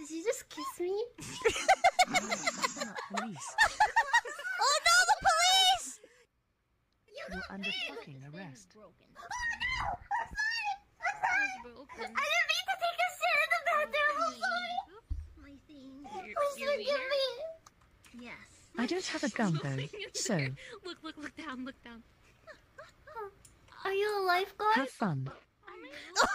Did you just kiss me? Police. Oh no, the police! You're under fucking arrest. Broken. Oh no! I'm sorry! I'm sorry! I didn't mean to take a shit in the bathroom! I'm sorry! My thing. Please forgive me! Yes. I don't have a gun though, so Look, look, look down, look down. Are you a lifeguard? have fun. Oh,